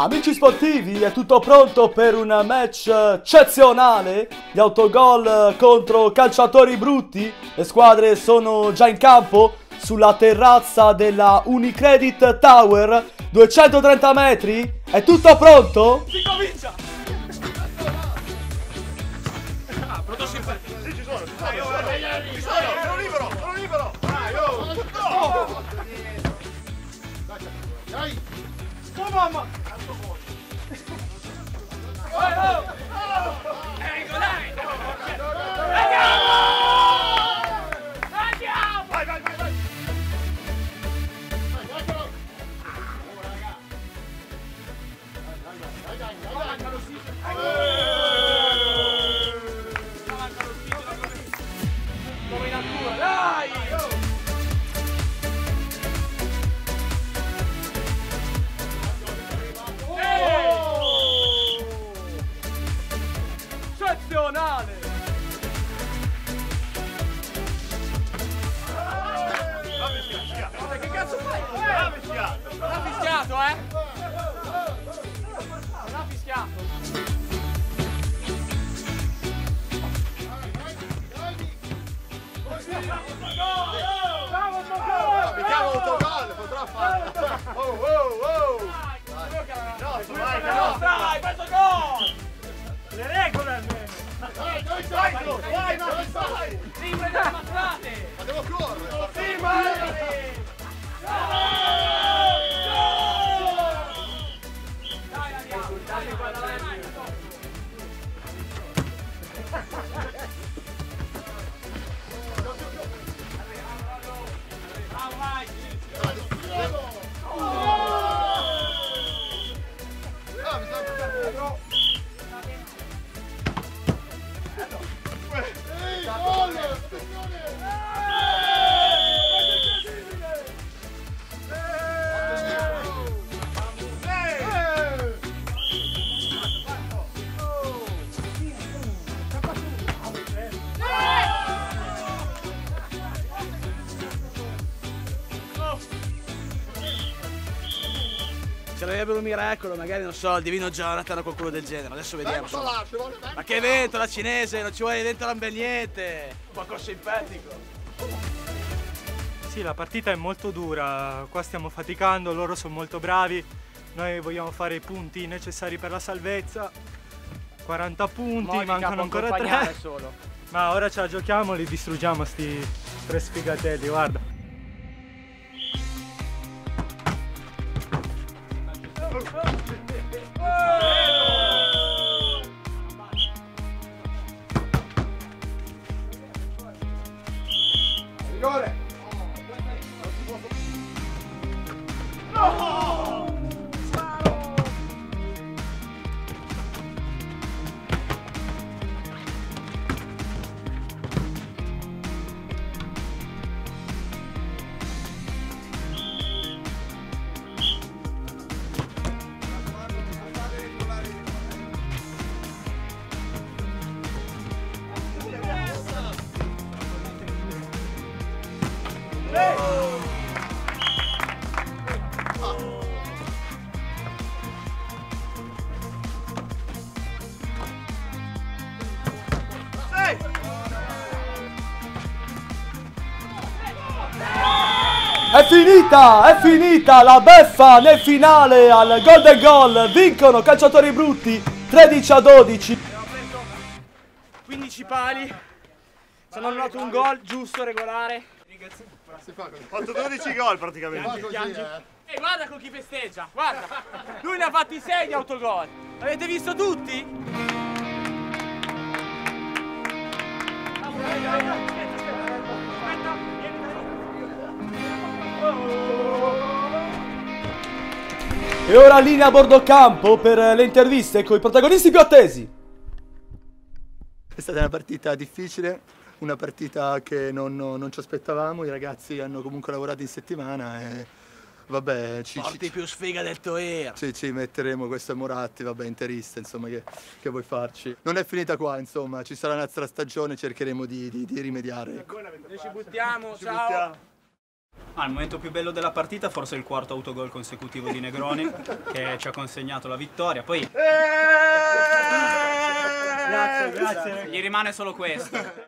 Amici sportivi, è tutto pronto per un match eccezionale? Gli autogol contro calciatori brutti? Le squadre sono già in campo sulla terrazza della Unicredit Tower, 230 metri? È tutto pronto? Si comincia! Eccezionale! Che cazzo fai? Ah, fischiato! Non ha fischiato, eh? Non ha fischiato. Bravo, Tocco! Mettiamo autogol, potrà fare! Oh, oh, oh! Vai, vai, vai, vai, vai! Sempre da ammazzate! Ma devo correre! Sì, vai! Ci avrebbero un miracolo, magari non so, il divino Jonathan o qualcuno del genere, adesso vediamo. Vento insomma. là, ci vuole vento Ma che vento, la cinese, non ci vuole dentro per niente. Qualcosa simpatico. Sì, la partita è molto dura, qua stiamo faticando, loro sono molto bravi, noi vogliamo fare i punti necessari per la salvezza. 40 punti, mancano ancora 3. solo. Ma ora ce la giochiamo, li distruggiamo sti tre sfigatelli, guarda. È finita, è finita la beffa nel finale al Golden Goal. Vincono calciatori brutti 13 a 12. 15 pali. Ci hanno annullato un gol giusto, regolare. Ho fatto 12 gol praticamente. Piangi. eh. E guarda con chi festeggia, guarda. Lui ne ha fatti 6 di autogol. Avete visto tutti? E ora linea a bordo campo per le interviste con i protagonisti più attesi. È stata una partita difficile, una partita che non, non ci aspettavamo, i ragazzi hanno comunque lavorato in settimana e vabbè ci, Porti ci, più sfiga del Toer. ci- ci metteremo questo Moratti, vabbè interista insomma che, che vuoi farci. Non è finita qua insomma, ci sarà un'altra stagione, cercheremo di, di- di rimediare. ecco. Noi ci buttiamo, ciao. buttiamo. Ah, il momento più bello della partita forse il quarto autogol consecutivo di Negroni che ci ha consegnato la vittoria. Poi Grazie, grazie. gli rimane solo questo.